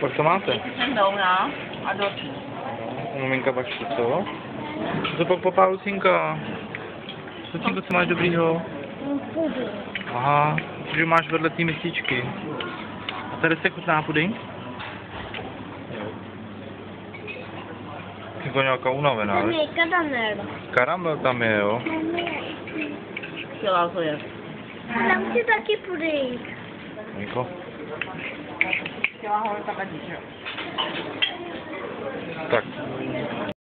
Pak co máte? Jsem douna a dortí. Maminka bačku, co? Co pak popá Lucinka? Lucinko, co máš dobrýho? Puding. Aha, že máš vedle té mističky. A tady se chutná puding? Jako nějaká unavená, Tam je karamel. Karamel tam je, jo? Chtěla to je. Tam si taky puding. Jako? Chtěla ho takhle, že jo. Tak.